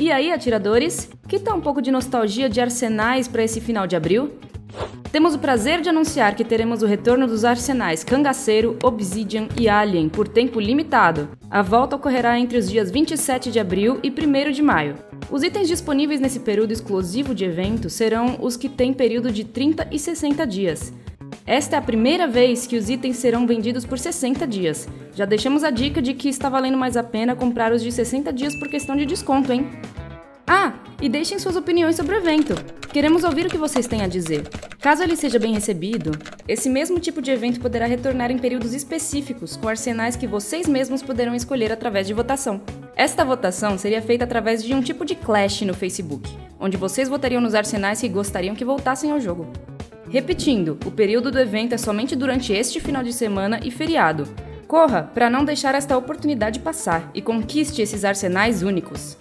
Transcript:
E aí, atiradores? Que tal um pouco de nostalgia de arsenais para esse final de abril? Temos o prazer de anunciar que teremos o retorno dos arsenais Cangaceiro, Obsidian e Alien por tempo limitado. A volta ocorrerá entre os dias 27 de abril e 1 de maio. Os itens disponíveis nesse período exclusivo de evento serão os que têm período de 30 e 60 dias. Esta é a primeira vez que os itens serão vendidos por 60 dias. Já deixamos a dica de que está valendo mais a pena comprar os de 60 dias por questão de desconto, hein? Ah, e deixem suas opiniões sobre o evento. Queremos ouvir o que vocês têm a dizer. Caso ele seja bem recebido, esse mesmo tipo de evento poderá retornar em períodos específicos, com arsenais que vocês mesmos poderão escolher através de votação. Esta votação seria feita através de um tipo de clash no Facebook, onde vocês votariam nos arsenais que gostariam que voltassem ao jogo. Repetindo, o período do evento é somente durante este final de semana e feriado. Corra para não deixar esta oportunidade passar e conquiste esses arsenais únicos.